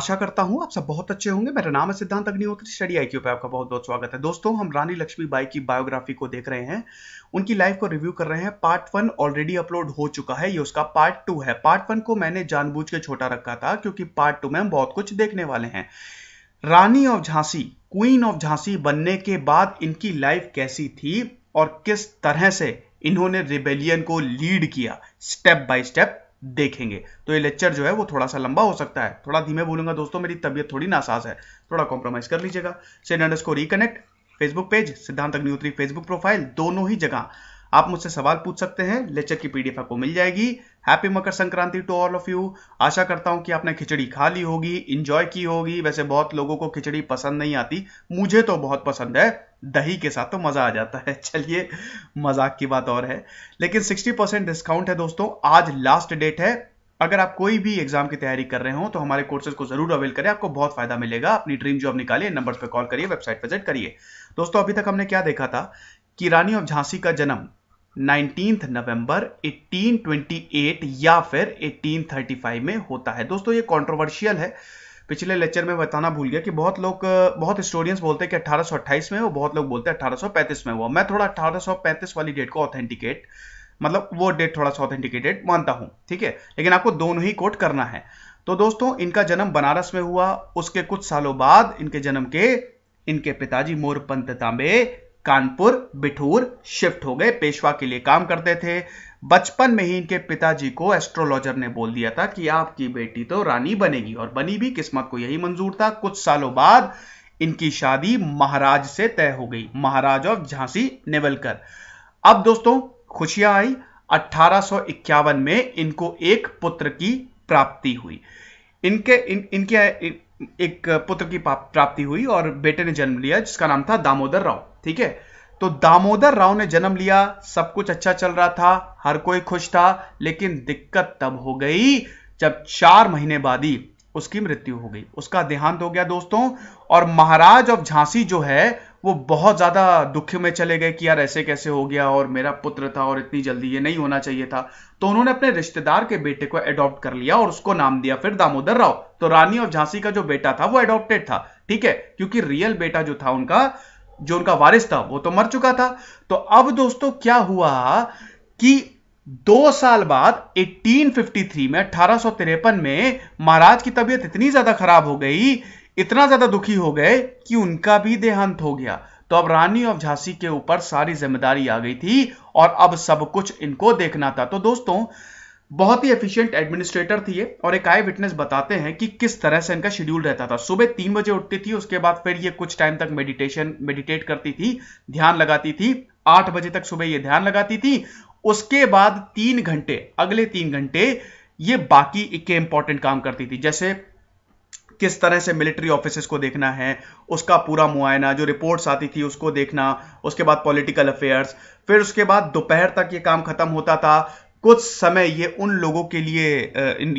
आशा करता हूँ आप सब बहुत अच्छे होंगे। मेरा नाम है सिद्धांत अग्निहोत्री, स्टडी आई क्यू पे आपका बहुत बहुत स्वागत है। दोस्तों, हम रानी लक्ष्मीबाई की बायोग्राफी को देख रहे हैं। उनकी लाइफ को रिव्यू कर रहे हैं। पार्ट वन ऑलरेडी अपलोड हो चुका है, ये उसका पार्ट टू है। पार्ट वन को मैंने जानबूझ के छोटा रखा था, क्योंकि पार्ट टू में हम बहुत कुछ देखने वाले हैं। Rani of Jhansi, queen of Jhansi बनने के बाद इनकी लाइफ कैसी थी और किस तरह से इन्होंने रिबेलियन को लीड किया, स्टेप बाय स्टेप। देखेंगे। तो ये लेक्चर जो है वो थोड़ा सा लंबा हो सकता है। थोड़ा धीमे बोलूँगा दोस्तों, मेरी तबियत थोड़ी नासाज है। थोड़ा कॉम्प्रोमाइज कर लीजिएगा। Send under reconnect Facebook page Siddhant Agnihotri Facebook profile दोनों ही जगह। आप मुझसे सवाल पूछ सकते हैं। लेक्चर की पीडीएफ आपको मिल जाएगी। Happy Makar Sankranti to all of you आशा करता हूँ कि आपने खिचड़ी खा ली होगी इंजॉय की होगी। वैसे बहुत लोगों को खिचड़ी पसंद नहीं आती। मुझे तो बहुत पसंद है। दही के साथ तो मज़ा आ जाता है। चलिए, मज़ाक की बात और है। लेकिन 60 परसेंट डिस्काउंट है दोस्तों। आज लास्ट डेट है। अगर आप कोई भी एग्ज़ाम की तैयारी कर रहे हो तो हमारे कोर्सेज को ज़रूर अवेल करें। आपको बहुत फ़ायदा मिलेगा। अपनी ड्रीम जॉब निकालिए नंबर पर कॉल करिए वेबसाइट विज़िट करिए। दोस्तों, अभी तक हमने क्या देखा था? कि रानी ऑफ़ झांसी का जन्म 19 नवंबर 1828 या फिर 1835 में होता है। दोस्तों, ये कंट्रोवर्शियल है। पिछले लेक्चर में बताना भूल गया कि बहुत लोग, बहुत हिस्टोरियंस बोलते हैं कि 1828 में वो बहुत लोग बोलते हैं 1835 में हुआ। मैं थोड़ा 1835 वाली डेट को ऑथेंटिकेट मतलब वो डेट थोड़ा सा ऑथेंटिकेटेड मानता हूँ, ठीक है? लेकिन आपको दोनों ही कोट करना है। तो दोस्तों, इनका जन्म बनारस में हुआ, उसके कुछ सालों बाद इनके जन्म के, इनके पिताजी मोरपंत तांबे कानपुर बिठूर शिफ्ट हो गए पेशवा के लिए काम करते थे। बचपन में ही इनके पिताजी को एस्ट्रोलॉजर ने बोल दिया था कि आपकी बेटी तो रानी बनेगी और बनी भी किस्मत को यही मंजूर था। कुछ सालों बाद इनकी शादी महाराज से तय हो गई महाराज ऑफ़ झांसी नेवलकर। अब दोस्तों खुशियाँ आई। अठारह में इनको एक पुत्र की प्राप्ति हुई। इनके इन, इनके एक पुत्र की प्राप्ति हुई और बेटे ने जन्म लिया जिसका नाम था दामोदर राव। ठीक है? तो दामोदर राव ने जन्म लिया, सब कुछ अच्छा चल रहा था, हर कोई खुश था, लेकिन दिक्कत तब हो गई जब चार महीने बाद ही उसकी मृत्यु हो गई। उसका देहांत हो गया दोस्तों, और महाराज ऑफ़ झांसी जो है, वो बहुत ज़्यादा दुख में चले गए कि यार ऐसे कैसे हो गया और मेरा पुत्र था और इतनी जल्दी ये नहीं होना चाहिए था। तो उन्होंने अपने रिश्तेदार के बेटे को एडॉप्ट कर लिया और उसको नाम दिया फिर दामोदर राव। तो रानी ऑफ़ झांसी का जो बेटा था, वो अडॉप्टेड था, ठीक है? क्योंकि रियल बेटा जो था उनका जो उनका वारिस था, वो तो मर चुका था। तो अब दोस्तों क्या हुआ कि दो साल बाद 1853 में, अठारह में महाराज की तबीयत इतनी ज़्यादा खराब हो गई, इतना ज़्यादा दुखी हो गए कि उनका भी देहांत हो गया। तो अब रानी ऑफ़ झांसी के ऊपर सारी ज़िम्मेदारी आ गई थी और अब सब कुछ इनको देखना था। तो दोस्तों बहुत ही एफिशिएंट एडमिनिस्ट्रेटर थी ये, और एक आई विटनेस बताते हैं कि किस तरह से इनका शेड्यूल रहता था। सुबह तीन बजे उठती थी, उसके बाद फिर ये कुछ टाइम तक मेडिटेशन मेडिटेट करती थी, ध्यान लगाती थी, आठ बजे तक सुबह ये ध्यान लगाती थी, उसके बाद तीन घंटे, अगले तीन घंटे ये बाकी के इंपॉर्टेंट काम करती थी। जैसे किस तरह से मिलिट्री ऑफ़िस को देखना है, उसका पूरा मुआयना, जो रिपोर्ट्स आती थी उसको देखना, उसके बाद पॉलिटिकल अफेयर्स फिर उसके बाद दोपहर तक ये काम खत्म होता था कुछ समय ये उन लोगों के लिए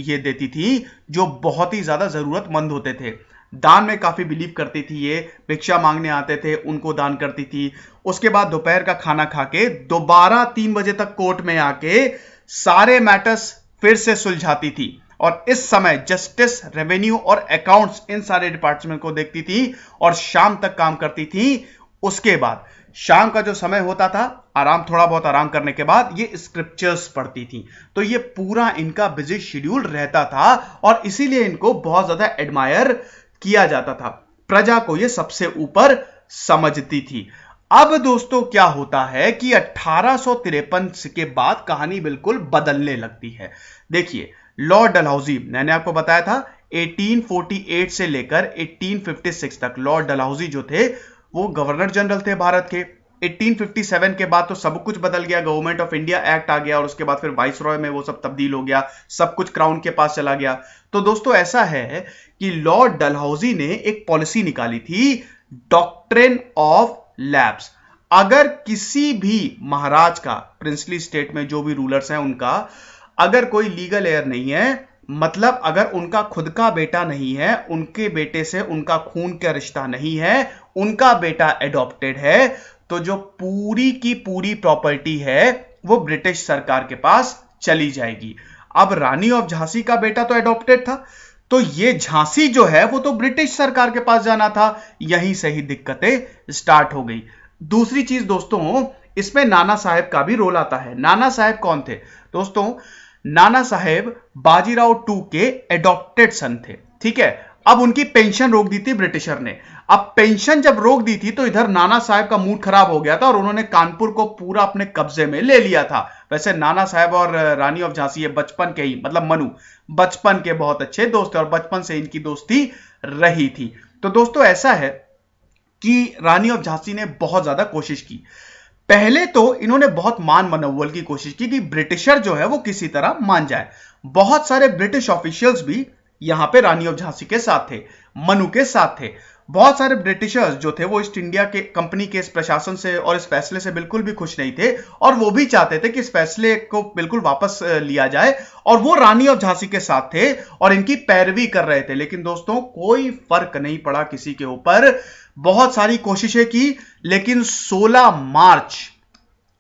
ये देती थी जो बहुत ही ज़्यादा जरूरतमंद होते थे। दान में काफ़ी बिलीव करती थी ये, भिक्षा मांगने आते थे, उनको दान करती थी। उसके बाद दोपहर का खाना खा के दोबारा तीन बजे तक कोर्ट में आके सारे मैटर्स फिर से सुलझाती थी। और इस समय जस्टिस, रेवेन्यू और अकाउंट्स इन सारे डिपार्टमेंट को देखती थी और शाम तक काम करती थी। उसके बाद शाम का जो समय होता था, आराम, थोड़ा बहुत आराम करने के बाद ये स्क्रिप्चर्स पढ़ती थी। तो ये पूरा इनका बिज़ी शेड्यूल रहता था और इसीलिए इनको बहुत ज़्यादा एडमायर किया जाता था। प्रजा को ये सबसे ऊपर समझती थी। अब दोस्तों क्या होता है कि अठारह सौ तिरपन के बाद कहानी बिल्कुल बदलने लगती है। देखिए, लॉर्ड डलहौजी, मैंने आपको बताया था 1848 से लेकर 1856 तक लॉर्ड डलहाउजी जो थे वो गवर्नर जनरल थे भारत के। 1857 के बाद तो सब कुछ बदल गया, गवर्नमेंट ऑफ़ इंडिया एक्ट आ गया और उसके बाद फिर वाइस रॉय में वो सब तब्दील हो गया, सब कुछ क्राउन के पास चला गया। तो दोस्तों, ऐसा है कि लॉर्ड डलहाउजी ने एक पॉलिसी निकाली थी, डॉक्ट्रेन ऑफ़ लैब्स। अगर किसी भी महाराज का, प्रिंसली स्टेट में जो भी रूलर्स हैं उनका, अगर कोई लीगल एयर नहीं है मतलब अगर उनका खुद का बेटा नहीं है, उनके बेटे से उनका खून का रिश्ता नहीं है उनका बेटा एडॉप्टेड है तो जो पूरी की पूरी प्रॉपर्टी है, वो ब्रिटिश सरकार के पास चली जाएगी। अब रानी ऑफ़ झांसी का बेटा तो एडॉप्टेड था तो ये झांसी जो है, वो तो ब्रिटिश सरकार के पास जाना था। यहीं से ही दिक्कतें स्टार्ट हो गई। दूसरी चीज़ दोस्तों, इसमें नाना साहेब का भी रोल आता है। नाना साहेब कौन थे? दोस्तों, नाना साहेब बाजीराव टू के एडॉप्टेड सन थे, ठीक है? अब उनकी पेंशन रोक दी थी ब्रिटिशर ने। अब पेंशन जब रोक दी थी तो इधर नाना साहब का मूड खराब हो गया था और उन्होंने कानपुर को पूरा अपने कब्जे में ले लिया था। वैसे नाना साहब और रानी ऑफ़ झांसी, ये बचपन के ही मतलब मनु, बचपन के बहुत अच्छे दोस्त और बचपन से इनकी दोस्ती रही थी। तो दोस्तों, ऐसा है कि रानी ऑफ़ झांसी ने बहुत ज़्यादा कोशिश की। पहले तो इन्होंने बहुत मान मनोवल की कोशिश की कि ब्रिटिशर जो है वो किसी तरह मान जाए। बहुत सारे ब्रिटिश ऑफिशियल्स भी यहाँ पे रानी ऑफ़ झांसी के साथ थे, मनु के साथ थे। बहुत सारे ब्रिटिशर्स जो थे वो ईस्ट इंडिया के कंपनी के इस प्रशासन से और इस फैसले से बिल्कुल भी खुश नहीं थे और वो भी चाहते थे कि इस फैसले को बिल्कुल वापस लिया जाए और वो रानी ऑफ़ झांसी के साथ थे और इनकी पैरवी कर रहे थे। लेकिन दोस्तों, कोई फ़र्क नहीं पड़ा किसी के ऊपर। बहुत सारी कोशिशें की, लेकिन 16 मार्च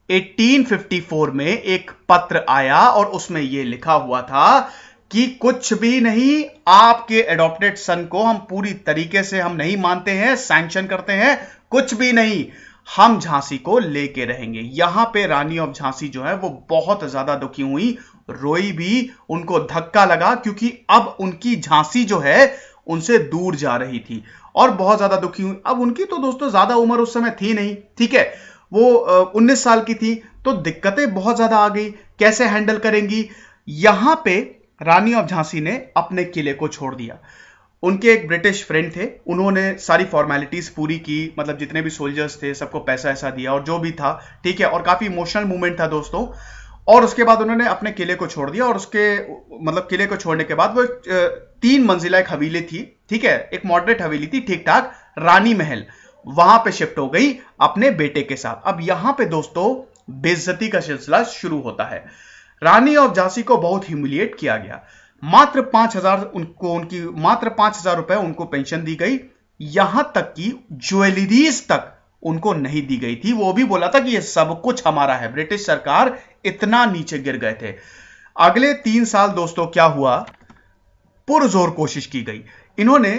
1854 में एक पत्र आया और उसमें यह लिखा हुआ था कि कुछ भी नहीं, आपके एडॉप्टेड सन को हम पूरी तरीके से हम नहीं मानते हैं सैंक्शन करते हैं, कुछ भी नहीं। हम झांसी को लेके रहेंगे। यहाँ पे रानी ऑफ़ झांसी जो है, वो बहुत ज़्यादा दुखी हुई, रोई भी, उनको धक्का लगा, क्योंकि अब उनकी झांसी जो है, उनसे दूर जा रही थी। और बहुत ज़्यादा दुखी हुई। अब उनकी तो दोस्तों ज़्यादा उम्र उस समय थी नहीं, ठीक है? वो उन्नीस साल की थी तो दिक्कतें बहुत ज़्यादा आ गई। कैसे हैंडल करेंगी? यहाँ पे रानी ऑफ़ झांसी ने अपने किले को छोड़ दिया। उनके एक ब्रिटिश फ्रेंड थे। उन्होंने सारी फॉर्मेलिटीज पूरी की मतलब जितने भी सोल्जर्स थे, सबको पैसा ऐसा दिया और जो भी था, ठीक है, और काफ़ी इमोशनल मूवमेंट था दोस्तों। और उसके बाद उन्होंने अपने किले को छोड़ दिया और उसके मतलब किले को छोड़ने के बाद वो तीन मंजिला एक हवेली थी, ठीक है, एक मॉडरेट हवेली थी ठीक ठाक रानी महल। वहाँ पे शिफ्ट हो गई अपने बेटे के साथ। अब यहाँ पे दोस्तों बेइज्जती का सिलसिला शुरू होता है। रानी ऑफ़ झांसी को बहुत ह्यूमिलिएट किया गया। मात्र पाँच हज़ार उनको, उनकी, मात्र पाँच हज़ार रुपए उनको पेंशन दी गई। यहाँ तक कि ज्वेलरीज तक उनको नहीं दी गई थी। वो भी बोला था कि ये सब कुछ हमारा है। ब्रिटिश सरकार इतना नीचे गिर गए थे। अगले तीन साल दोस्तों क्या हुआ? पुरजोर कोशिश की गई। इन्होंने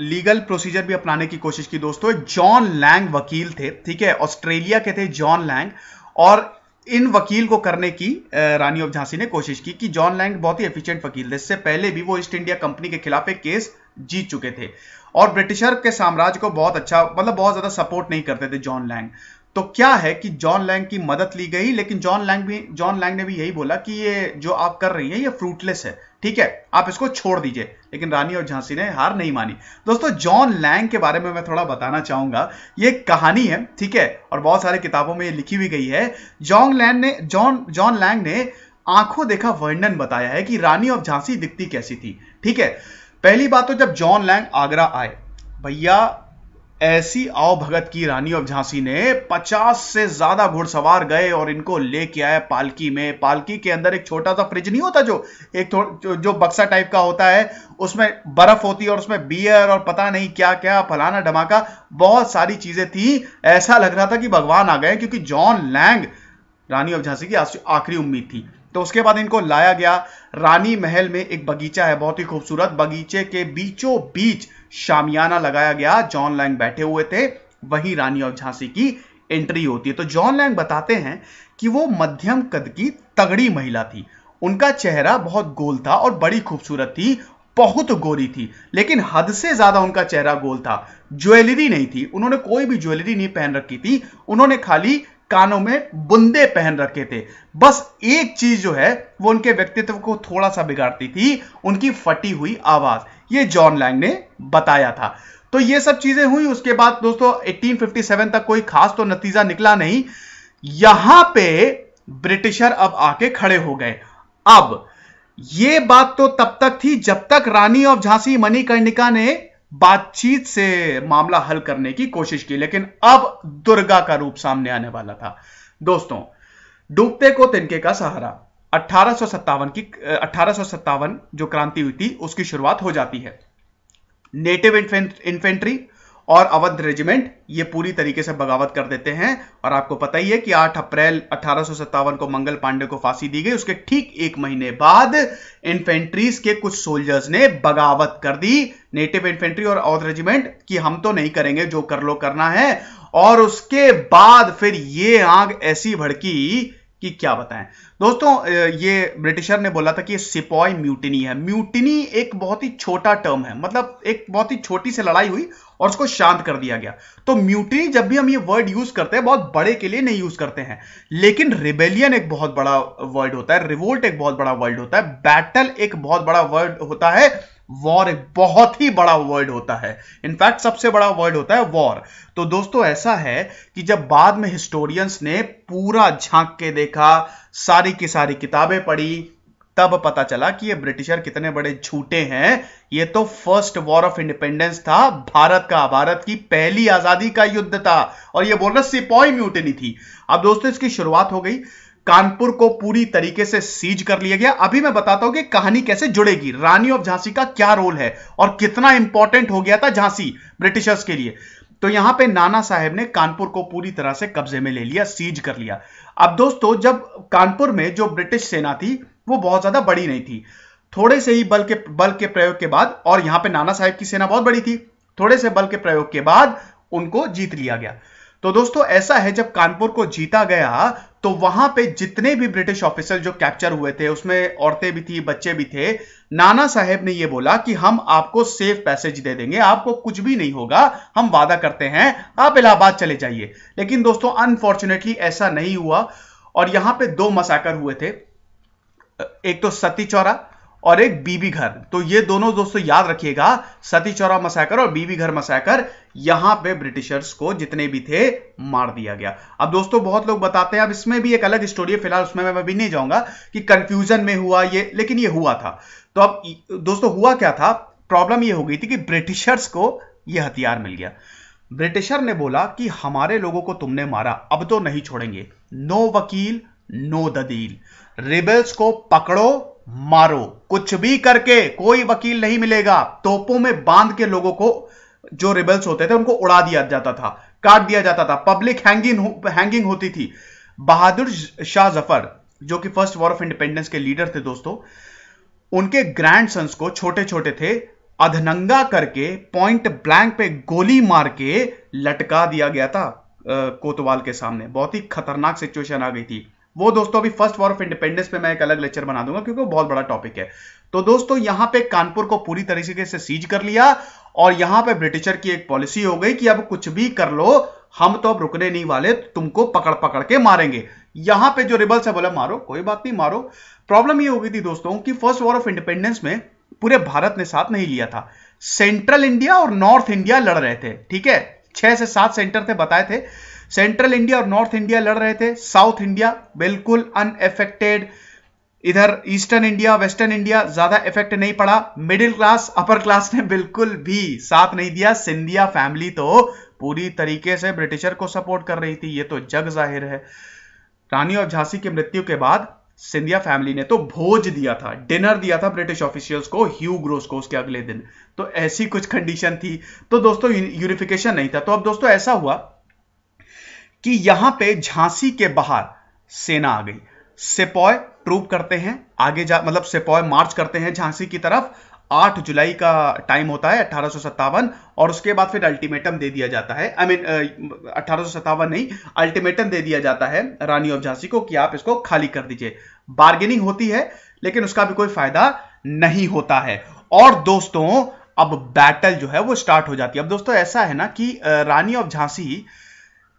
लीगल प्रोसीजर भी अपनाने की कोशिश की दोस्तों। जॉन लैंग वकील थे, ठीक है? ऑस्ट्रेलिया के थे जॉन लैंग। और इन वकील को करने की रानी ऑफ़ झांसी ने कोशिश की कि जॉन लैंग बहुत ही एफिशिएंट वकील थे। इससे पहले भी वो ईस्ट इंडिया कंपनी के खिलाफ एक केस जीत चुके थे। और ब्रिटिशर के साम्राज्य को बहुत अच्छा मतलब बहुत ज़्यादा सपोर्ट नहीं करते थे जॉन लैंग। तो क्या है कि जॉन लैंग की मदद ली गई, लेकिन जॉन लैंग भी जॉन लैंग ने भी यही बोला कि ये जो आप कर रही हैं, ये फ्रूटलेस है। ठीक है, आप इसको छोड़ दीजिए। लेकिन रानी और झांसी ने हार नहीं मानी। दोस्तों जॉन लैंग के बारे में मैं थोड़ा बताना चाहूँगा। ये कहानी है, ठीक है, और बहुत सारे किताबों में ये लिखी हुई गई है। जॉन लैंग ने जॉन जॉन लैंग ने आँखों देखा वर्णन बताया है कि रानी ऑफ़ झांसी दिखती कैसी थी। ठीक है, पहली बात तो जब जॉन लैंग आगरा आए, भैया ऐसी आओ भगत की रानी ऑफ़ झांसी ने 50 से ज़्यादा घुड़सवार गए और इनको लेके आए पालकी में। पालकी के अंदर एक छोटा सा फ्रिज नहीं होता जो एक जो, जो बक्सा टाइप का होता है उसमें बर्फ़ होती है और उसमें बियर और पता नहीं क्या क्या फलाना ढमाका बहुत सारी चीज़ें थी। ऐसा लग रहा था कि भगवान आ गए क्योंकि John Lang Rani of Jhansi की आखिरी उम्मीद थी। तो उसके बाद इनको लाया गया। रानी महल में एक बगीचा है बहुत ही खूबसूरत। बगीचे के बीचों बीच शामियाना लगाया गया। जॉन लैंग बैठे हुए थे। वही रानी और झांसी की एंट्री होती है। तो जॉन लैंग बताते हैं कि वो मध्यम कद की तगड़ी महिला थी। उनका चेहरा बहुत गोल था और बड़ी खूबसूरत थी, बहुत गोरी थी। लेकिन हद से ज़्यादा उनका चेहरा गोल था। ज्वेलरी नहीं थी। उन्होंने कोई भी ज्वेलरी नहीं पहन रखी थी। उन्होंने खाली कानों में बुंदे पहन रखे थे। बस एक चीज़ जो है, वो उनके व्यक्तित्व को थोड़ा सा बिगाड़ती थी। उनकी फटी हुई आवाज़। ये जॉन लैंग ने बताया था। तो ये सब चीज़ें हुई, उसके बाद दोस्तों 1857 तक कोई खास तो नतीजा निकला नहीं। यहाँ पे ब्रिटिशर अब आके खड़े हो गए। अब, ये बात तो तब तक थी जब तक रानी ऑफ़ झांसी मणिकर्णिका ने बातचीत से मामला हल करने की कोशिश की, लेकिन अब दुर्गा का रूप सामने आने वाला था। दोस्तों, डूबते को तिनके का सहारा। अठारह की अठारह जो क्रांति हुई थी, उसकी शुरुआत हो जाती है। नेटिव इन्फेंट्री और अवध रेजिमेंट ये पूरी तरीके से बगावत कर देते हैं और आपको पता ही है कि 8 अप्रैल अठारह को मंगल पांडे को फांसी दी गई। उसके ठीक एक महीने बाद इन्फेंट्रीज के कुछ सोल्जर्स ने बगावत कर दी। नेटिव इन्फेंट्री और अवध रेजिमेंट कि हम तो नहीं करेंगे, जो कर लो करना है। और उसके बाद फिर ये आग ऐसी भड़की कि क्या बताएँ। दोस्तों ये ब्रिटिशर ने बोला था कि सिपॉय म्यूटिनी है। म्यूटिनी एक बहुत ही छोटा टर्म है मतलब एक बहुत ही छोटी सी लड़ाई हुई और उसको शांत कर दिया गया। तो म्यूटिनी जब भी हम ये वर्ड यूज़ करते हैं, बहुत बड़े के लिए नहीं यूज़ करते हैं। लेकिन रिबेलियन एक बहुत बड़ा वर्ड होता है रिवोल्ट एक बहुत बड़ा वर्ड होता है बैटल एक बहुत बड़ा वर्ड होता है। वॉर एक बहुत ही बड़ा वर्ड होता है। इनफैक्ट सबसे बड़ा वर्ड होता है वॉर तो दोस्तों, ऐसा है कि जब बाद में हिस्टोरियंस ने पूरा झाँक के देखा, सारी की सारी किताबें पढ़ी, तब पता चला कि ये ब्रिटिशर कितने बड़े झूठे हैं। ये तो फ़र्स्ट वॉर ऑफ़ इंडिपेंडेंस था, भारत का भारत की पहली आज़ादी का युद्ध था। और ये बोल रहे सिपॉय म्यूटनी थी। अब दोस्तों, इसकी शुरुआत हो गई। कानपुर को पूरी तरीके से सीज कर लिया गया। अभी मैं बताता हूँ कि कहानी कैसे जुड़ेगी। रानी ऑफ़ झांसी का क्या रोल है और कितना इंपॉर्टेंट हो गया था झांसी ब्रिटिशर्स के लिए। तो यहाँ पे नाना साहेब ने कानपुर को पूरी तरह से कब्जे में ले लिया सीज कर लिया। अब दोस्तों, जब कानपुर में जो ब्रिटिश सेना थी, वो बहुत ज़्यादा बड़ी नहीं थी। थोड़े से ही बल के बल के प्रयोग के बाद, और यहाँ पे नाना साहेब की सेना बहुत बड़ी थी, थोड़े से बल के प्रयोग के बाद उनको जीत लिया गया। तो दोस्तों, ऐसा है जब कानपुर को जीता गया तो वहाँ पे जितने भी ब्रिटिश ऑफिसर जो कैप्चर हुए थे, उसमें औरतें भी थी, बच्चे भी थे, नाना साहेब ने यह बोला कि हम आपको सेफ़ पैसेज दे देंगे, आपको कुछ भी नहीं होगा, हम वादा करते हैं, आप इलाहाबाद चले जाइए। लेकिन दोस्तों अनफॉर्चुनेटली ऐसा नहीं हुआ और यहाँ पे दो मसाकर हुए थे। एक तो सती चौरा और एक बीबी घर। तो ये दोनों दोस्तों याद रखिएगा सती चौरा मसाकर और बीबी घर मसाकर यहाँ पे ब्रिटिशर्स को जितने भी थे, मार दिया गया। अब दोस्तों, बहुत लोग बताते हैं, अब इसमें भी एक अलग स्टोरी है, फ़िलहाल उसमें मैं भी नहीं जाऊँगा कि कंफ्यूजन में हुआ ये, लेकिन ये हुआ था। तो अब दोस्तों, हुआ क्या था? प्रॉब्लम ये हो गई थी कि ब्रिटिशर्स को यह हथियार मिल गया। ब्रिटिशर ने बोला कि हमारे लोगों को तुमने मारा, अब तो नहीं छोड़ेंगे। नो वकील नो दलील। रिबल्स को पकड़ो मारो। कुछ भी करके कोई वकील नहीं मिलेगा। तोपों में बाँध के लोगों को जो रिबल्स होते थे, उनको उड़ा दिया जाता था, काट दिया जाता था। पब्लिक हैंगिंग हैंगिंग होती थी। बहादुर शाह ज़फ़र, जो कि फ़र्स्ट वॉर ऑफ़ इंडिपेंडेंस के लीडर थे दोस्तों, उनके ग्रैंड सन्स को छोटे छोटे थे, अधनंगा करके पॉइंट ब्लैंक पे गोली मार के लटका दिया गया था कोतवाल के सामने। बहुत ही खतरनाक सिचुएशन आ गई थी। वो दोस्तों, अभी फ़र्स्ट वॉर ऑफ़ इंडिपेंडेंस पे मैं एक अलग लेक्चर बना दूँगा, क्योंकि वो बहुत बड़ा टॉपिक है। तो दोस्तों, यहाँ पे कानपुर को पूरी तरीके से सीज कर लिया, और यहाँ पे ब्रिटिशर की एक पॉलिसी हो गई कि अब कुछ भी कर लो, हम तो अब रुकने नहीं वाले, तुमको पकड़ पकड़ के मारेंगे। यहाँ पे जो रिबल्स है, बोले, मारो, कोई बात नहीं, मारो। प्रॉब्लम ये हो गई थी दोस्तों कि फ़र्स्ट वॉर ऑफ़ इंडिपेंडेंस में पूरे भारत ने साथ नहीं लिया था। सेंट्रल इंडिया और नॉर्थ इंडिया लड़ रहे थे, ठीक है? छह से सात सेंटर थे, बताए थे। सेंट्रल इंडिया और नॉर्थ इंडिया लड़ रहे थे, साउथ इंडिया बिल्कुल अनएफेक्टेड इधर ईस्टर्न इंडिया, वेस्टर्न इंडिया ज़्यादा इफ़ेक्ट नहीं पड़ा मिडिल क्लास अपर क्लास ने बिल्कुल भी साथ नहीं दिया, सिंधिया फैमिली तो पूरी तरीके से ब्रिटिशर को सपोर्ट कर रही थी, ये तो जग ज़ाहिर है। रानी और झांसी की मृत्यु के बाद सिंधिया फैमिली ने तो भोज दिया था डिनर दिया था ब्रिटिश ऑफिशियल्स को ह्यू ग्रोस को उसके अगले दिन। तो ऐसी कुछ कंडीशन थी। तो दोस्तों यूनिफिकेशन नहीं था। तो अब दोस्तों, ऐसा हुआ कि यहाँ पे झांसी के बाहर सेना आ गई। सिपॉय ट्रूप करते हैं, आगे जा मतलब सिपॉय मार्च करते हैं झांसी की तरफ़। 8 जुलाई का टाइम होता है, अठारह और उसके बाद फिर अल्टीमेटम दे दिया जाता है। आई मीन अठारह नहीं, अल्टीमेटम दे दिया जाता है रानी ऑफ़ झांसी को कि आप इसको खाली कर दीजिए। बार्गेनिंग होती है, लेकिन उसका भी कोई फ़ायदा नहीं होता है। और दोस्तों, अब बैटल जो है वो स्टार्ट हो जाती है। अब दोस्तों, ऐसा है ना कि रानी ऑफ़ झांसी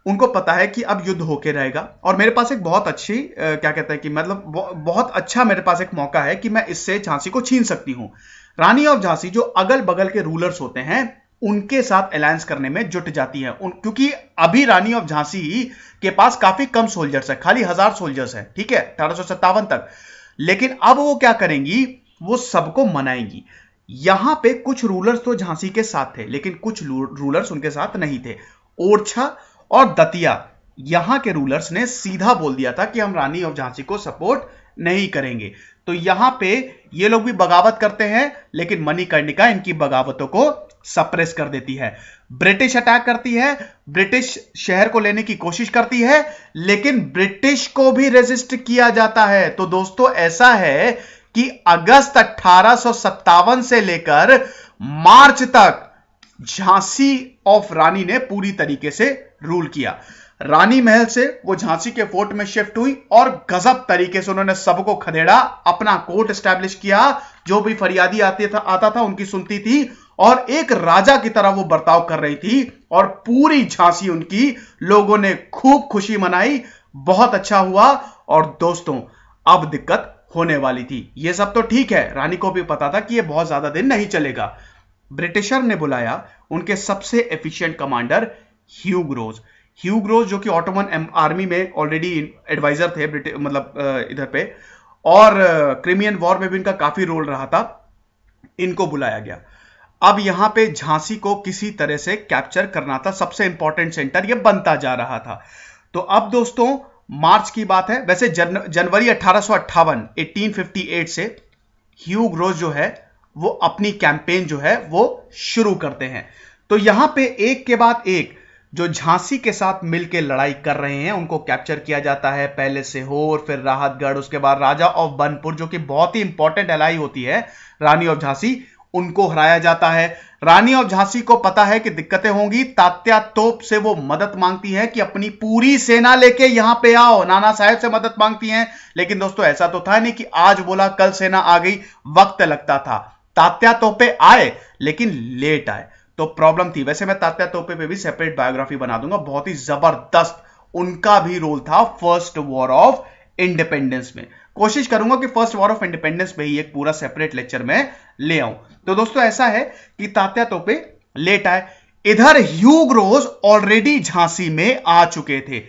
उनको पता है कि अब युद्ध होके रहेगा। और मेरे पास एक बहुत अच्छी क्या कहते हैं कि मतलब बहुत अच्छा मेरे पास एक मौका है कि मैं इससे झांसी को छीन सकती हूँ। रानी ऑफ़ झांसी जो अगल बगल के रूलर्स होते हैं उनके साथ अलायंस करने में जुट जाती है। उन, क्योंकि अभी रानी ऑफ़ झांसी के पास काफ़ी कम सोल्जर्स है खाली हज़ार सोल्जर्स है ठीक है अठारह तक। लेकिन अब वो क्या करेंगी? वो सबको मनाएँगी। यहाँ पे कुछ रूलर्स तो झांसी के साथ थे लेकिन कुछ रूलर्स उनके साथ नहीं थे। ओरछा और दतिया, यहाँ के रूलर्स ने सीधा बोल दिया था कि हम रानी ऑफ़ झांसी को सपोर्ट नहीं करेंगे। तो यहाँ पे ये लोग भी बगावत करते हैं, लेकिन मणिकर्णिका इनकी बगावतों को सप्रेस कर देती है। ब्रिटिश अटैक करती है ब्रिटिश शहर को लेने की कोशिश करती है, लेकिन ब्रिटिश को भी रेजिस्ट किया जाता है। तो दोस्तों, ऐसा है कि अगस्त अठारह से लेकर मार्च तक झांसी ऑफ़ रानी ने पूरी तरीके से रूल किया। रानी महल से वो झांसी के फोर्ट में शिफ्ट हुई और गजब तरीके से उन्होंने सबको खदेड़ा, अपना कोर्ट स्टैब्लिश किया, जो भी फरियादी आती था, आता था, उनकी सुनती थी और एक राजा की तरह वो बर्ताव कर रही थी और पूरी झांसी उनकी लोगों ने खूब खुशी मनाई, बहुत अच्छा हुआ और दोस्तों, अब दिक्कत होने वाली थी। ये सब तो ठीक है, रानी को भी पता था कि ये बहुत ज़्यादा दिन नहीं चलेगा। ब्रिटिशर ने बुलाया, उनके सबसे efficient commander Hugh Rose Hugh Rose जो कि ऑटोमन आर्मी में ऑलरेडी एडवाइजर थे मतलब इधर पे और क्रिमियन वॉर में भी इनका काफ़ी रोल रहा था इनको बुलाया गया। अब यहाँ पे झांसी को किसी तरह से कैप्चर करना था सबसे इंपॉर्टेंट सेंटर ये बनता जा रहा था। तो अब दोस्तों मार्च की बात है वैसे जन, जनवरी अठारह 1858 से ह्यू ग्रोज जो है वो अपनी कैंपेन जो है वो शुरू करते हैं। तो यहाँ पे एक के बाद एक जो झांसी के साथ मिलकर लड़ाई कर रहे हैं, उनको कैप्चर किया जाता है पहले से और फिर राहतगढ़, उसके बाद राजा ऑफ़ बनपुर जो कि बहुत ही इंपॉर्टेंट एलाई होती है रानी ऑफ़ झांसी उनको हराया जाता है। रानी ऑफ़ झांसी को पता है कि दिक्कतें होंगी, तात्या तोप से वो मदद मांगती है कि अपनी पूरी सेना लेके यहाँ पे आओ। नाना साहेब से मदद मांगती हैं, लेकिन दोस्तों ऐसा तो था नहीं कि आज बोला कल सेना आ गई, वक्त लगता था। तात्या तोपे आए, लेकिन लेट आए। तो प्रॉब्लम थी। वैसे मैं तात्या तोपे पे भी सेपरेट बायोग्राफी बना दूँगा। बहुत ही ज़बरदस्त उनका भी रोल था फ़र्स्ट वॉर ऑफ़ इंडिपेंडेंस में। कोशिश करूँगा कि फ़र्स्ट वॉर ऑफ़ इंडिपेंडेंस में ही एक पूरा सेपरेट लेक्चर में ले आऊँ। तो दोस्तों, ऐसा है कि तात्या तोपे लेट आए। इधर ह्यू ग्रोज ऑलरेडी झांसी में आ चुके थे।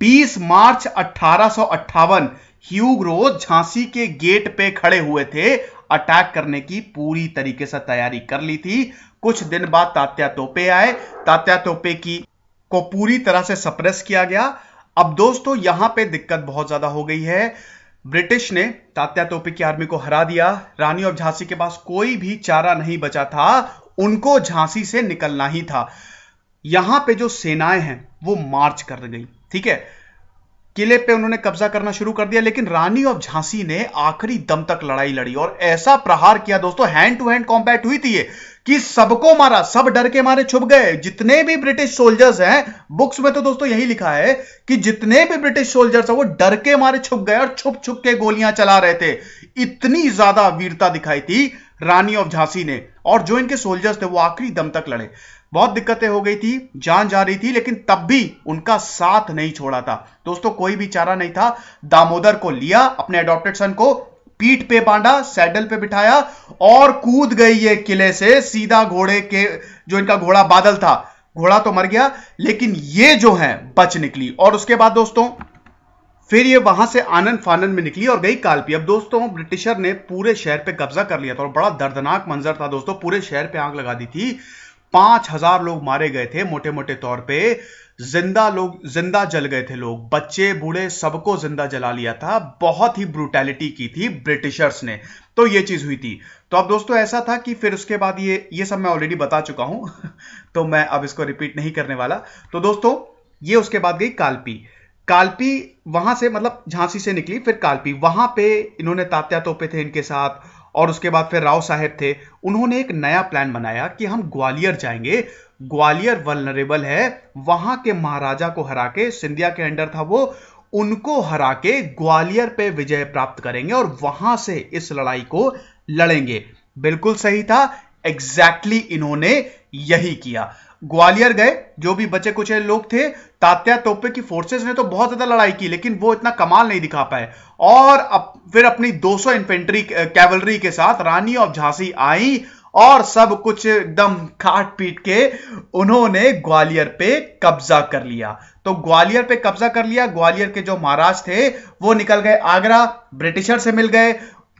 20 मार्च अठारह ह्यू ग्रोज झांसी के गेट पे खड़े हुए थे। अटैक करने की पूरी तरीके से तैयारी कर ली थी। कुछ दिन बाद तात्या तोपे आए। तात्या तोपे की को पूरी तरह से सप्रेस किया गया। अब दोस्तों, यहाँ पे दिक्कत बहुत ज़्यादा हो गई है। ब्रिटिश ने तात्या तोपे की आर्मी को हरा दिया। रानी और झांसी के पास कोई भी चारा नहीं बचा था। उनको झांसी से निकलना ही था। यहाँ पे जो सेनाएँ हैं, वो मार्च कर गई। ठीक है? किले पे उन्होंने कब्जा करना शुरू कर दिया, लेकिन रानी ऑफ़ झांसी ने आखिरी दम तक लड़ाई लड़ी। और ऐसा प्रहार किया, दोस्तों हैंड टू हैंड कॉम्बैट हुई थी ये। कि सबको मारा, सब डर के मारे छुप गए। जितने भी ब्रिटिश सोल्जर्स हैं बुक्स में तो दोस्तों यही लिखा है कि जितने भी ब्रिटिश सोल्जर्स हैं, वो डर के मारे छुप गए और छुप छुप के गोलियाँ चला रहे थे। इतनी ज़्यादा वीरता दिखाई थी रानी ऑफ़ झांसी ने। और जो इनके सोल्जर्स थे, वो आखिरी दम तक लड़े। बहुत दिक्कतें हो गई थी, जान जा रही थी, लेकिन तब भी उनका साथ नहीं छोड़ा था। दोस्तों, कोई भी चारा नहीं था। दामोदर को लिया अपने अडॉप्टेड सन को पीठ पे बांधा, सैडल पे बिठाया और कूद गई ये किले से सीधा घोड़े के, जो इनका घोड़ा बादल था। घोड़ा तो मर गया, लेकिन ये जो है, बच निकली। और उसके बाद दोस्तों, फिर ये वहाँ से आनंद फानंद में निकली और गई कालपी। अब दोस्तों, ब्रिटिशर ने पूरे शहर पे कब्जा कर लिया था और बड़ा दर्दनाक मंजर था दोस्तों। पूरे शहर पे आग लगा दी थी। पाँच हज़ार लोग मारे गए थे मोटे मोटे तौर पे। ज़िंदा लोग, ज़िंदा जल गए थे लोग। बच्चे, बूढ़े, सबको ज़िंदा जला लिया था। बहुत ही ब्रूटैलिटी की थी ब्रिटिशर्स ने। तो ये चीज़ हुई थी। तो अब दोस्तों ऐसा था कि फिर उसके बाद ये ये सब मैं ऑलरेडी बता चुका हूँ। तो मैं अब इसको रिपीट नहीं करने वाला। तो दोस्तों, ये उसके बाद गई कालपी। कालपी वहाँ से मतलब झांसी से निकली, फिर कालपी। वहाँ पे इन्होंने तात्या तोपे थे इनके साथ। और उसके बाद फिर राव साहेब थे, उन्होंने एक नया प्लान बनाया कि हम ग्वालियर जाएँगे। ग्वालियर वलनरेबल है, वहाँ के महाराजा को हरा के, सिंधिया के अंडर था वो, उनको हरा के ग्वालियर पे विजय प्राप्त करेंगे और वहाँ से इस लड़ाई को लड़ेंगे। बिल्कुल सही था एग्जैक्टली exactly इन्होंने यही किया। ग्वालियर गए, जो भी बचे कुछ लोग थे, तात्या तोपे की फोर्सेस ने तो बहुत ज़्यादा लड़ाई की, लेकिन वो इतना कमाल नहीं दिखा पाए। और अब फिर अपनी 200 इन्फेंट्री कैवलरी के साथ रानी ऑफ़ झांसी आई, और सब कुछ एकदम काट पीट के उन्होंने ग्वालियर पे कब्जा कर लिया। तो ग्वालियर पे कब्जा कर लिया, ग्वालियर के जो महाराज थे, वो निकल गए आगरा, ब्रिटिशर से मिल गए।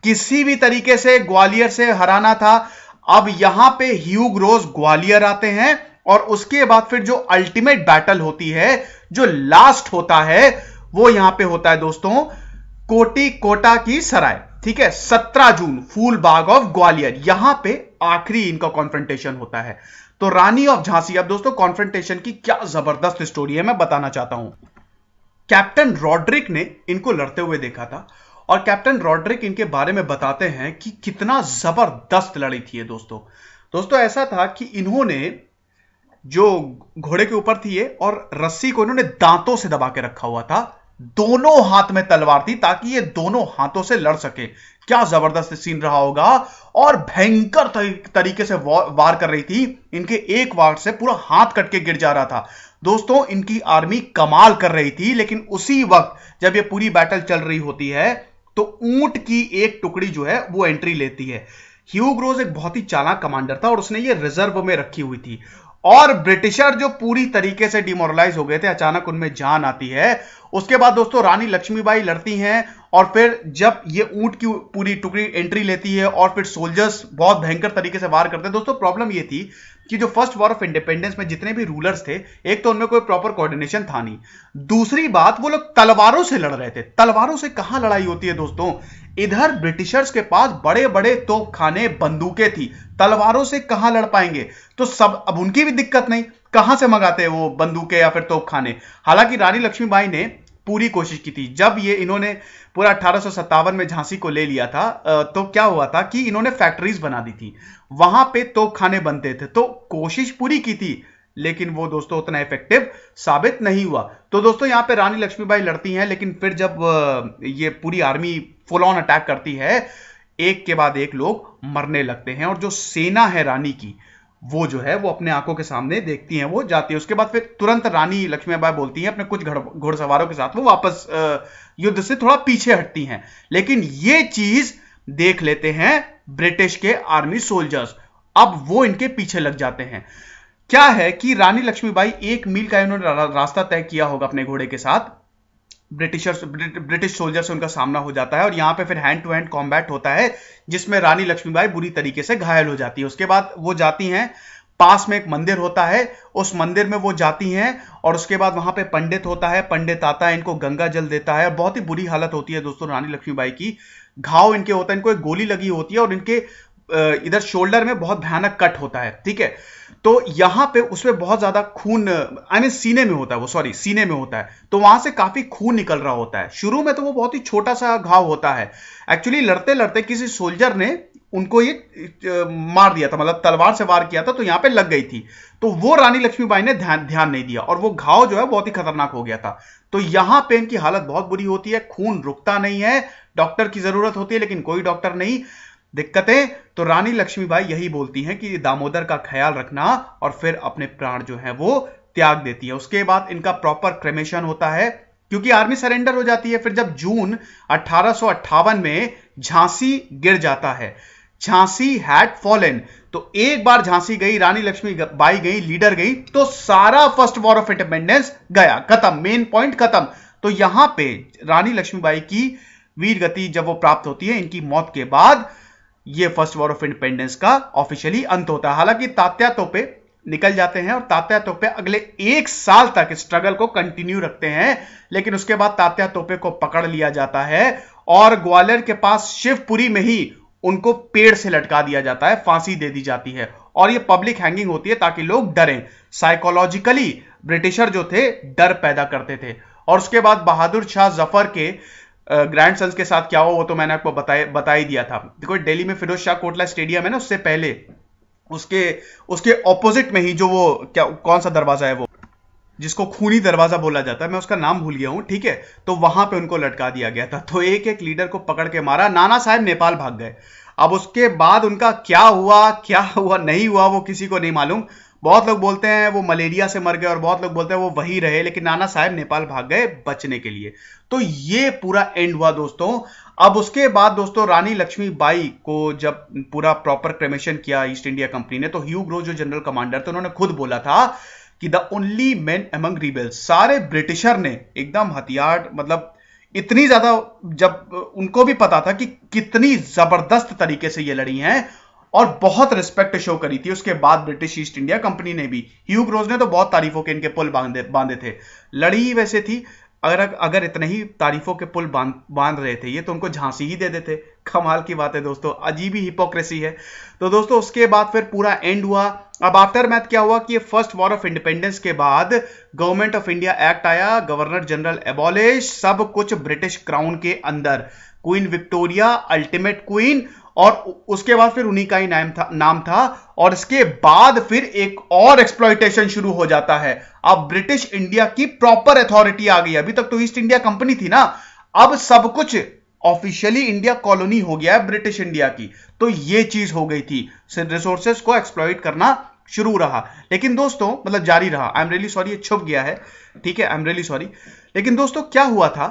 किसी भी तरीके से ग्वालियर से हराना था। अब यहाँ पे ह्यू ग्रोज ग्वालियर आते हैं और उसके बाद फिर जो अल्टीमेट बैटल होती है, जो लास्ट होता है, वो यहाँ पे होता है दोस्तों कोटी कोटा की सराय, ठीक है? सत्रह जून, फूल बाग ऑफ़ ग्वालियर, यहाँ पे आखिरी इनका कॉन्फ्रेंटेशन होता है। तो रानी ऑफ़ झांसी, अब दोस्तों कॉन्फ्रेंटेशन की क्या ज़बरदस्त स्टोरी है, मैं बताना चाहता हूँ। कैप्टन रॉड्रिक ने इनको लड़ते हुए देखा था, और कैप्टन रॉड्रिक इनके बारे में बताते हैं कि कितना ज़बरदस्त लड़ी थी ये दोस्तों। दोस्तों ऐसा था कि इन्होंने जो घोड़े के ऊपर थी ये, और रस्सी को इन्होंने दांतों से दबा के रखा हुआ था। दोनों हाथ में तलवार थी ताकि ये दोनों हाथों से लड़ सके। क्या ज़बरदस्त सीन रहा होगा, और भयंकर तरीके से वार कर रही थी। इनके एक वार से पूरा हाथ कट के गिर जा रहा था। दोस्तों, इनकी आर्मी कमाल कर रही थी, लेकिन उसी वक्त जब ये पूरी बैटल चल रही होती है तो ऊँट की एक टुकड़ी जो है, वो एंट्री लेती है। ह्यूग्रोज एक बहुत ही चालाक कमांडर था, और उसने ये रिज़र्व में रखी हुई थी। और ब्रिटिशर जो पूरी तरीके से डिमोरलाइज हो गए थे, अचानक उनमें जान आती है। उसके बाद दोस्तों, रानी लक्ष्मीबाई लड़ती हैं और फिर जब ये ऊँट की पूरी टुकड़ी एंट्री लेती है और फिर सोल्जर्स बहुत भयंकर तरीके से वार करते हैं, दोस्तों प्रॉब्लम ये थी कि जो फ़र्स्ट वॉर ऑफ़ इंडिपेंडेंस में जितने भी रूलर्स थे, एक तो उनमें कोई प्रॉपर कोऑर्डिनेशन था नहीं। दूसरी बात, वो लोग तलवारों से लड़ रहे थे। तलवारों से कहाँ लड़ाई होती है दोस्तों? इधर ब्रिटिशर्स के पास बड़े बड़े तोप खाने बंदूकें थी। तलवारों से कहाँ लड़ पाएँगे? तो सब, अब उनकी भी दिक्कत नहीं। कहाँ से मंगाते वो बंदूकें या फिर तोप खाने? हालाँकि रानी लक्ष्मीबाई ने पूरी कोशिश की थी। जब ये इन्होंने पूरा अठारह में झांसी को ले लिया था तो क्या हुआ था कि इन्होंने फैक्ट्रीज बना दी थी। वहाँ पे तोप खाने बनते थे तो कोशिश पूरी की थी, लेकिन वो दोस्तों उतना इफ़ेक्टिव साबित नहीं हुआ। तो दोस्तों, यहाँ पे रानी लक्ष्मीबाई लड़ती हैं, लेकिन फिर जब ये पूरी आर्मी फुल ऑन अटैक करती है, एक के बाद एक लोग मरने लगते हैं, और जो सेना है रानी की वो जो है, वो अपने आँखों के सामने देखती हैं, वो जाती है। उसके बाद फिर तुरंत रानी लक्ष्मीबाई बोलती हैं, अपने कुछ घुड़सवारों के साथ। वो वापस युद्ध से थोड़ा पीछे हटती हैं। लेकिन ये चीज़ देख लेते हैं ब्रिटिश के आर्मी सोल्जर्स। अब वो इनके पीछे लग जाते हैं। क्या है कि रानी लक्ष्मीबाई एक मील का इन्होंने रास्ता तय किया होगा अपने घोड़े के साथ। ब्रिटिशर्स ब्रिटिश सोल्जर से उनका सामना हो जाता है और यहाँ पे फिर हैंड टू हैंड कॉम्बैट होता है, जिसमें रानी लक्ष्मीबाई बुरी तरीके से घायल हो जाती है। उसके बाद वो जाती हैं, पास में एक मंदिर होता है, उस मंदिर में वो जाती हैं और उसके बाद वहाँ पे पंडित होता है, पंडित आता है, इनको गंगा जल देता है। बहुत ही बुरी हालत होती है दोस्तों रानी लक्ष्मीबाई की। घाव इनके होता है, इनको एक गोली लगी होती है और इनके इधर शोल्डर में बहुत भयानक कट होता है, ठीक है? तो यहाँ पे उसमें बहुत ज़्यादा खून आई मीन सीने में होता है वो सॉरी सीने में होता है। तो वहाँ से काफ़ी खून निकल रहा होता है। शुरू में तो वो बहुत ही छोटा सा घाव होता है। एक्चुअली लड़ते लड़ते किसी सोल्जर ने उनको ये मार दिया था मतलब तलवार से वार किया था तो यहाँ पे लग गई थी। तो वो रानी लक्ष्मीबाई ने ध्यान ध्यान नहीं दिया और वो घाव जो है बहुत ही खतरनाक हो गया था। तो यहाँ पे इनकी हालत बहुत बुरी होती है, खून रुकता नहीं है, डॉक्टर की ज़रूरत होती है, लेकिन कोई डॉक्टर नहीं। दिक्कतें तो रानी लक्ष्मीबाई यही बोलती हैं कि दामोदर का ख्याल रखना और फिर अपने प्राण जो है वो त्याग देती है। उसके बाद इनका प्रॉपर क्रेमेशन होता है, क्योंकि आर्मी सरेंडर हो जाती है, फिर जब जून अठारह में झांसी गिर जाता है। झांसी हैड फॉलन तो एक बार झांसी गई, रानी लक्ष्मी बाई गई लीडर गई तो सारा फ़र्स्ट वॉर ऑफ़ इंडिपेंडेंस गया, खत्म मेन पॉइंट खत्म। तो यहाँ पे रानी लक्ष्मीबाई की वीर गति जब वो प्राप्त होती है, इनकी मौत के बाद ये फ़र्स्ट वॉर ऑफ़ इंडिपेंडेंस का ऑफिशियली अंत होता है। हालाँकि तात्या तोपे निकल जाते हैं और तात्या तोपे अगले एक साल तक स्ट्रगल को कंटिन्यू रखते हैं, लेकिन उसके बाद तात्या तोपे को पकड़ लिया जाता है और ग्वालियर के पास शिवपुरी में ही उनको पेड़ से लटका दिया जाता है, फांसी दे दी जाती है और ये पब्लिक हैंगिंग होती है ताकि लोग डरें। साइकोलॉजिकली ब्रिटिशर जो थे, डर पैदा करते थे। और उसके बाद बहादुर शाह ज़फ़र के ग्रैंड सन्स के साथ क्या हुआ वो तो मैंने आपको बताया बता ही दिया था। देखो, दिल्ली में फिरोज शाह कोटला स्टेडियम है ना, उससे पहले, उसके उसके ऑपोजिट में ही जो वो, क्या, कौन सा दरवाज़ा है वो? जिसको खूनी दरवाज़ा बोला जाता है, मैं उसका नाम भूल गया हूँ, ठीक है? तो वहाँ पे उनको लटका दिया गया था। तो एक एक लीडर को पकड़ के मारा। नाना साहब नेपाल भाग गए। अब उसके बाद उनका क्या हुआ क्या हुआ, नहीं हुआ, वो किसी को नहीं मालूम। बहुत लोग बोलते हैं वो मलेरिया से मर गए और बहुत लोग बोलते हैं वो वही रहे, लेकिन नाना साहब नेपाल भाग गए बचने के लिए। तो ये पूरा एंड हुआ दोस्तों। अब उसके बाद दोस्तों, रानी लक्ष्मी बाई को जब पूरा प्रॉपर क्रेमेशन किया ईस्ट इंडिया कंपनी ने तो ह्यू ग्रो जो जनरल कमांडर थे, उन्होंने खुद बोला था कि the only man among rebels सारे ब्रिटिशर ने एकदम हथियार मतलब इतनी ज़्यादा, जब उनको भी पता था कि कितनी ज़बरदस्त तरीके से ये लड़ी हैं और बहुत रिस्पेक्ट शो करी थी। उसके बाद ब्रिटिश ईस्ट इंडिया कंपनी ने भी। ह्यू ग्रोज ने तो बहुत तारीफों के इनके पुल बांधे बांधे थे। लड़ी वैसे थी, अगर अगर इतने ही तारीफों के पुल बाँध बाँध रहे थे, ये तो उनको झांसी ही दे देते। कमाल की बात है दोस्तों, अजीब ही हिपोक्रेसी है। तो दोस्तों, उसके बाद फिर पूरा एंड हुआ। अब आफ्टर मैथ क्या हुआ कि फ़र्स्ट वॉर ऑफ़ इंडिपेंडेंस के बाद गवर्नमेंट ऑफ़ इंडिया एक्ट आया गवर्नर जनरल एबॉलिश सब कुछ ब्रिटिश क्राउन के अंदर। क्वीन विक्टोरिया अल्टीमेट क्वीन और उसके बाद फिर उन्हीं का ही नाम था नाम था, और इसके बाद फिर एक और एक्सप्लॉइटेशन शुरू हो जाता है। अब ब्रिटिश इंडिया की प्रॉपर अथॉरिटी आ गई अभी तक तो ईस्ट इंडिया कंपनी थी ना। अब सब कुछ ऑफिशियली इंडिया कॉलोनी हो गया है ब्रिटिश इंडिया की। तो ये चीज़ हो गई थी। रिसोर्सेस को एक्सप्लॉइट करना शुरू रहा। लेकिन दोस्तों मतलब जारी रहा। आई एम रियली सॉरी छुप गया है। ठीक है आई एम रियली सॉरी लेकिन दोस्तों, क्या हुआ था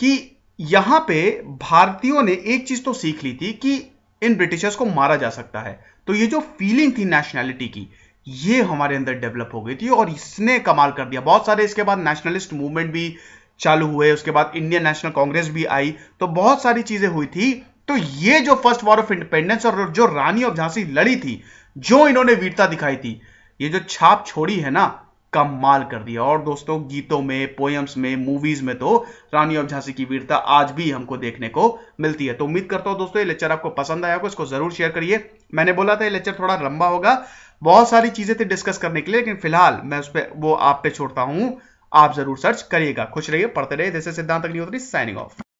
कि यहाँ पे भारतीयों ने एक चीज़ तो सीख ली थी कि इन ब्रिटिशर्स को मारा जा सकता है। तो ये जो फीलिंग थी नेशनैलिटी की, ये हमारे अंदर डेवलप हो गई थी और इसने कमाल कर दिया। बहुत सारे इसके बाद नेशनलिस्ट मूवमेंट भी चालू हुए, उसके बाद इंडियन नेशनल कांग्रेस भी आई तो बहुत सारी चीज़ें हुई थी। तो ये जो फ़र्स्ट वॉर ऑफ़ इंडिपेंडेंस और जो रानी ऑफ़ झांसी लड़ी थी, जो इन्होंने वीरता दिखाई थी, ये जो छाप छोड़ी है ना कमाल कर दिया। और दोस्तों, गीतों में पोएम्स में मूवीज़ में तो रानी ऑफ़ झांसी की वीरता आज भी हमको देखने को मिलती है। तो उम्मीद करता हूँ दोस्तों, ये लेक्चर आपको पसंद आया होगा, इसको ज़रूर शेयर करिए। मैंने बोला था ये लेक्चर थोड़ा लंबा होगा। बहुत सारी चीज़ें थी डिस्कस करने के लिए, लेकिन फ़िलहाल मैं उस पर वो आप पे छोड़ता हूँ। आप ज़रूर सर्च करिएगा। खुश रहिए, पढ़ते रहिए। जैसे सिद्धांत अग्निहोत्री साइनिंग ऑफ़